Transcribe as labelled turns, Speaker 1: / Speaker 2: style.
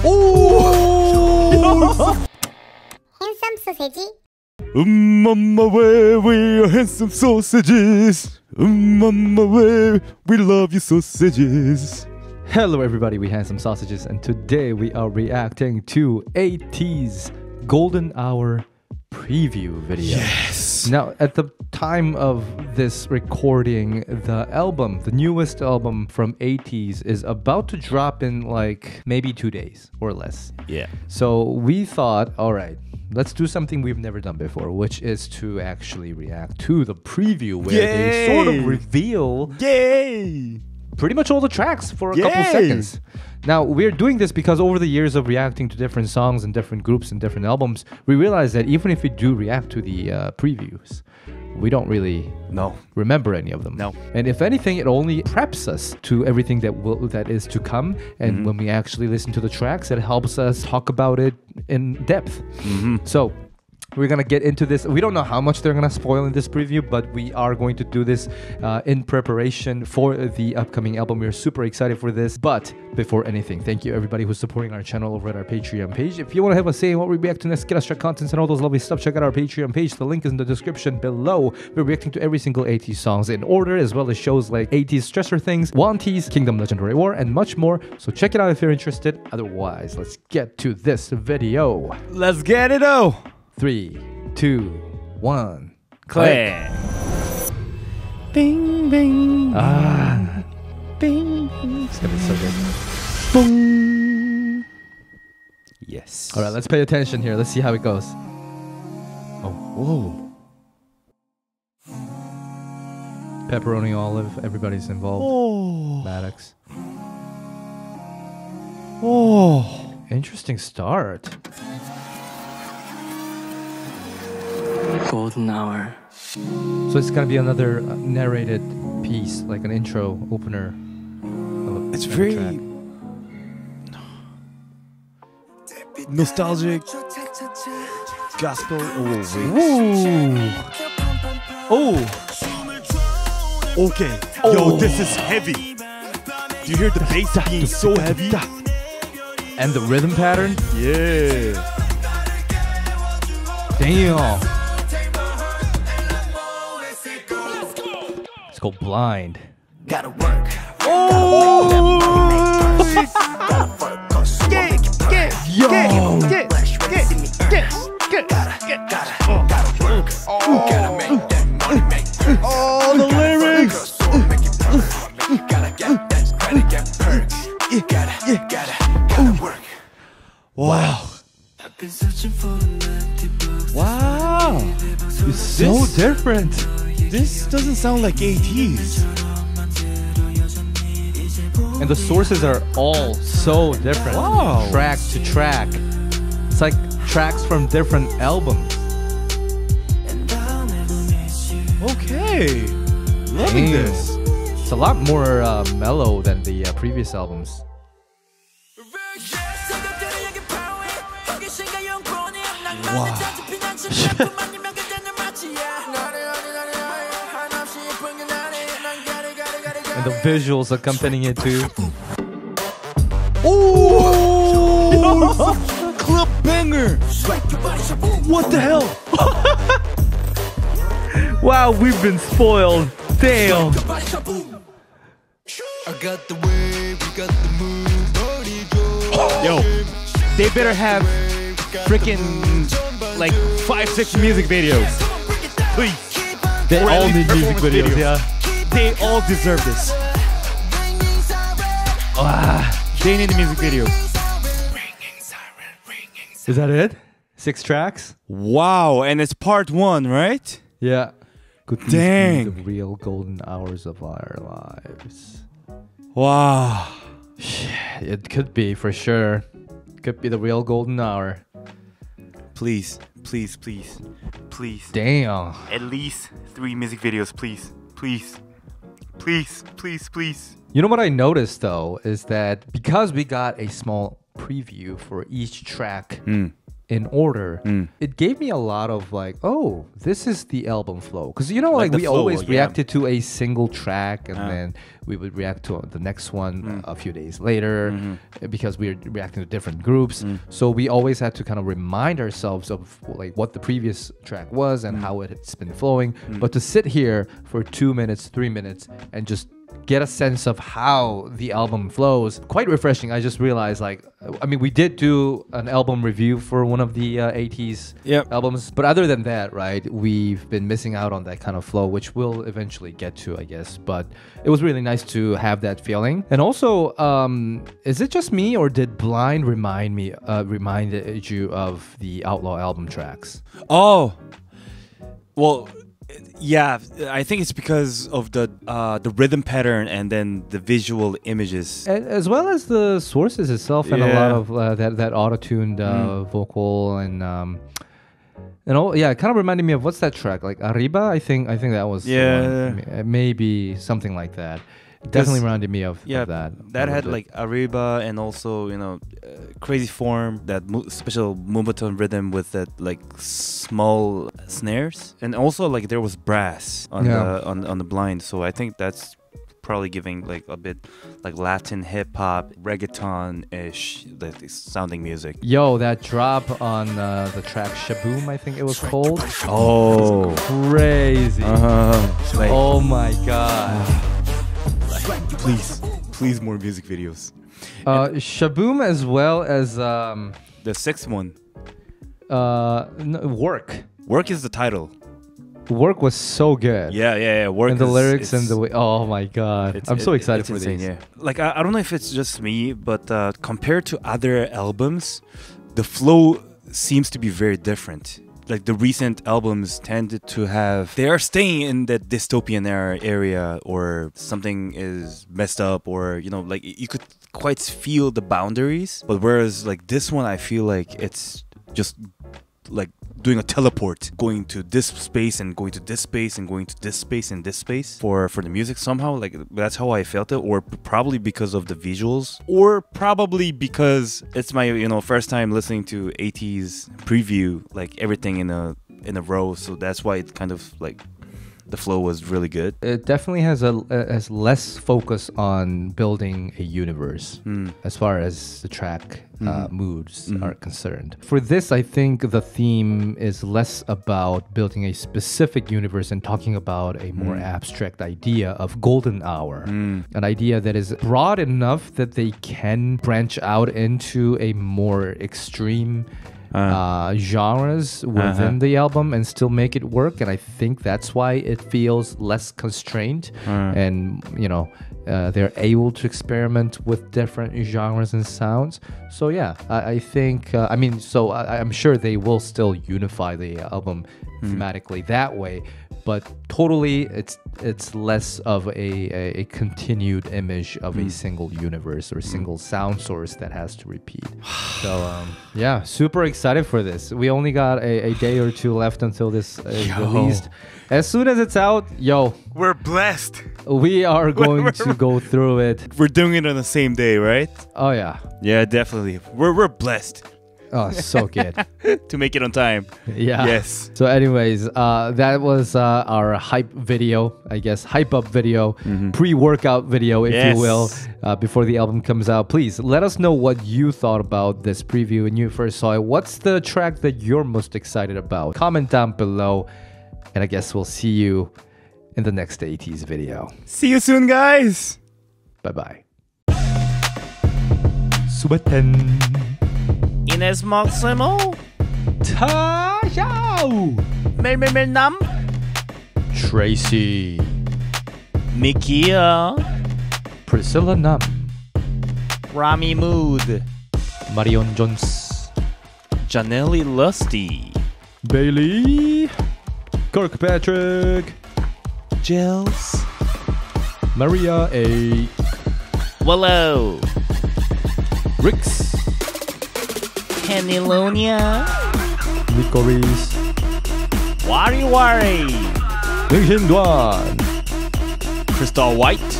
Speaker 1: Handsome sausage.
Speaker 2: Um, on my way, we are handsome sausages. Um, on my way, we love you sausages.
Speaker 3: Hello, everybody. We handsome sausages, and today we are reacting to ATEEZ Golden Hour preview video.
Speaker 2: Yes.
Speaker 3: Now, at the time of this recording, the album, the newest album from ATEEZ, is about to drop in like maybe two days or less.
Speaker 2: Yeah.
Speaker 3: So we thought, all right, let's do something we've never done before, which is to actually react to the preview where they sort of reveal
Speaker 2: Yay!
Speaker 3: Pretty much all the tracks for a couple
Speaker 2: Yay!
Speaker 3: seconds. Now, we're doing this because over the years of reacting to different songs and different groups and different albums, we realize that even if we do react to the uh, previews, we don't really
Speaker 2: No.
Speaker 3: remember any of them.
Speaker 2: No.
Speaker 3: And if anything, it only preps us to everything that will that is to come. And
Speaker 2: Mm-hmm.
Speaker 3: when we actually listen to the tracks, it helps us talk about it in depth.
Speaker 2: Mm-hmm.
Speaker 3: So. We're gonna get into this. We don't know how much they're gonna spoil in this preview, but we are going to do this uh, in preparation for the upcoming album. We're super excited for this. But before anything, thank you everybody who's supporting our channel over at our Patreon page. If you want to have a say in what we react to next, get track contents and all those lovely stuff, check out our Patreon page. The link is in the description below. We're reacting to every single ATEEZ songs in order, as well as shows like ATEEZ Stressor Things, Wanteez, Kingdom Legendary War, and much more. So check it out if you're interested. Otherwise, let's get to this video.
Speaker 2: Let's get it, oh!
Speaker 3: Three, two, one.
Speaker 2: Clay. Bing, bing.
Speaker 3: Ah,
Speaker 2: Bing.
Speaker 3: it's gonna be so good.
Speaker 2: Boom. Yes.
Speaker 3: All right, let's pay attention here. Let's see how it goes.
Speaker 2: Oh, whoa.
Speaker 3: Pepperoni Olive, everybody's involved.
Speaker 2: Oh.
Speaker 3: Maddox.
Speaker 2: Oh.
Speaker 3: Interesting start.
Speaker 4: Golden hour.
Speaker 3: So it's gonna be another uh, narrated piece, like an intro opener. of
Speaker 2: It's very
Speaker 3: track.
Speaker 2: nostalgic. Gospel. Oh, wait.
Speaker 3: Ooh. Oh.
Speaker 2: Okay. Yo, this is heavy. Do you hear the bass being so heavy?
Speaker 3: And the rhythm pattern.
Speaker 2: Yeah.
Speaker 3: Damn. It's called Blind.
Speaker 4: Gotta work.
Speaker 3: Yo.
Speaker 4: Gotta make that money, make that
Speaker 2: All oh, the lyrics.
Speaker 4: Gotta get that credit, get perks. Gotta, gotta, gotta work.
Speaker 2: Wow.
Speaker 4: I've been searching for an empty book.
Speaker 2: Wow.
Speaker 3: It's so different.
Speaker 2: This doesn't sound like ATEEZ.
Speaker 3: And the sources are all so different.
Speaker 2: Wow.
Speaker 3: Track to track. It's like tracks from different albums.
Speaker 2: Okay. Loving
Speaker 3: Damn.
Speaker 2: this.
Speaker 3: It's a lot more uh, mellow than the uh, previous albums. And the visuals accompanying it too.
Speaker 2: Oh! Club banger. What the hell?
Speaker 3: Wow, we've been spoiled. Damn.
Speaker 4: I got the way, we got the move.
Speaker 2: Yo, they better have freaking like five, six music videos. Please.
Speaker 3: They all need music videos,
Speaker 2: videos.
Speaker 3: yeah.
Speaker 2: They all deserve this. Ah, they need a music video.
Speaker 3: Is that it? Six tracks?
Speaker 2: Wow, and it's part one, right?
Speaker 3: Yeah. Could these
Speaker 2: Dang.
Speaker 3: be the real golden hours of our lives?
Speaker 2: Wow.
Speaker 3: It could be for sure. Could be the real golden hour.
Speaker 2: Please, please, please, please.
Speaker 3: Damn.
Speaker 2: At least three music videos, please, please, please, please, please.
Speaker 3: You know what I noticed though is that because we got a small preview for each track,
Speaker 2: Hmm.
Speaker 3: In order,
Speaker 2: Mm.
Speaker 3: it gave me a lot of like, oh, this is the album flow. Because you know,
Speaker 2: Like
Speaker 3: like, we
Speaker 2: flow,
Speaker 3: always
Speaker 2: yeah.
Speaker 3: reacted to a single track and then we would react to the next one
Speaker 2: Mm.
Speaker 3: a few days later
Speaker 2: Mm-hmm.
Speaker 3: because we were reacting to different groups.
Speaker 2: Mm.
Speaker 3: So we always had to kind of remind ourselves of like what the previous track was and how it's been flowing. But to sit here for two minutes, three minutes, and just get a sense of how the album flows. Quite refreshing i just realized like i mean we did do an album review for one of the uh, ATEEZ
Speaker 2: Yep.
Speaker 3: albums but other than that right we've been missing out on that kind of flow which we'll eventually get to i guess but it was really nice to have that feeling. And also um is it just me or did blind remind me uh reminded you of the outlaw album tracks?
Speaker 2: Oh, well, yeah. I think it's because of the uh, the rhythm pattern and then the visual images.
Speaker 3: As well as the sources itself and a lot
Speaker 2: Mm.
Speaker 3: of uh, that that auto-tuned uh, vocal and um and all yeah it kind of reminded me of what's that track like arriba i think i think that was
Speaker 2: Yeah.
Speaker 3: maybe something like that definitely reminded me of, of
Speaker 2: Yeah,
Speaker 3: that
Speaker 2: that had
Speaker 3: little
Speaker 2: like Arriba and also you know uh, crazy form that mo- special moombahton rhythm with that like small snares. And also like there was brass on
Speaker 3: Yeah.
Speaker 2: the on on the blind. So I think that's probably giving like a bit like Latin hip hop reggaeton ish like sounding music.
Speaker 3: yo that drop on uh, the track shaboom i think it was called?
Speaker 2: Oh,
Speaker 3: crazy.
Speaker 2: Uh, like,
Speaker 3: oh my god
Speaker 2: please, please more music videos.
Speaker 3: uh shaboom as well as um
Speaker 2: The sixth one,
Speaker 3: uh n- work
Speaker 2: work is the title.
Speaker 3: work was so good
Speaker 2: Yeah, yeah, yeah. Work
Speaker 3: and the
Speaker 2: is-
Speaker 3: lyrics and the way. Oh my god! I'm so excited for
Speaker 2: insane,
Speaker 3: these.
Speaker 2: Yeah. Like I, I don't know if it's just me, but uh, compared to other albums, the flow seems to be very different. Like the recent albums tended to have, they are staying in that dystopian era area, or something is messed up, or you know, like you could quite feel the boundaries. But whereas like this one, I feel like it's just like doing a teleport going to this space and going to this space and going to this space and this space for for the music somehow like that's how i felt it or probably because of the visuals or probably because it's my you know first time listening to ATEEZ preview like everything in a in a row so that's why it kind of like the flow was really good
Speaker 3: It definitely has a has less focus on building a universe
Speaker 2: Mm.
Speaker 3: as far as the track uh, moods
Speaker 2: Mhm.
Speaker 3: are concerned. For this, I think the theme is less about building a specific universe and talking about a more abstract idea of golden hour.
Speaker 2: Mm.
Speaker 3: An idea that is broad enough that they can branch out into a more extreme uh, genres within the album and still make it work. And I think that's why it feels less constrained. And, you know, uh, they're able to experiment with different genres and sounds. So, yeah, I, I think, uh, I mean, so I, I'm sure they will still unify the album thematically that way. But totally, it's it's less of a, a, a continued image of a hmm. single universe or a single sound source that has to repeat. So um, yeah, super excited for this. We only got a, a day or two left until this uh, is
Speaker 2: Yo.
Speaker 3: released. As soon as it's out, yo,
Speaker 2: we're blessed
Speaker 3: we are going to go through it.
Speaker 2: we're doing it on the same day right
Speaker 3: Oh yeah,
Speaker 2: yeah definitely we're, we're blessed
Speaker 3: oh so good.
Speaker 2: to make it on time
Speaker 3: Yeah.
Speaker 2: yes
Speaker 3: So, anyways, uh, that was uh, our hype video, I guess, hype up video, pre workout video, if
Speaker 2: Yes.
Speaker 3: you will, uh, before the album comes out. Please let us know what you thought about this preview when you first saw it. What's the track that you're most excited about? Comment down below, and I guess we'll see you in the next ATEEZ video.
Speaker 2: see you soon guys
Speaker 3: Bye bye. Sweaten.
Speaker 2: Ines Maximo
Speaker 3: Ta-yow!
Speaker 2: Mer Mer Mer Nam
Speaker 3: Tracy.
Speaker 2: Mikia
Speaker 3: Priscilla Nam.
Speaker 2: Rami Mood
Speaker 3: Marion Jones.
Speaker 2: Janelli Lusty
Speaker 3: Bailey. Kirkpatrick.
Speaker 2: Gels
Speaker 3: Maria A.
Speaker 2: Willow
Speaker 3: Rix.
Speaker 2: Kennylonia
Speaker 3: Licorice.
Speaker 2: Wari Wari
Speaker 3: Ming Duan.
Speaker 2: Crystal White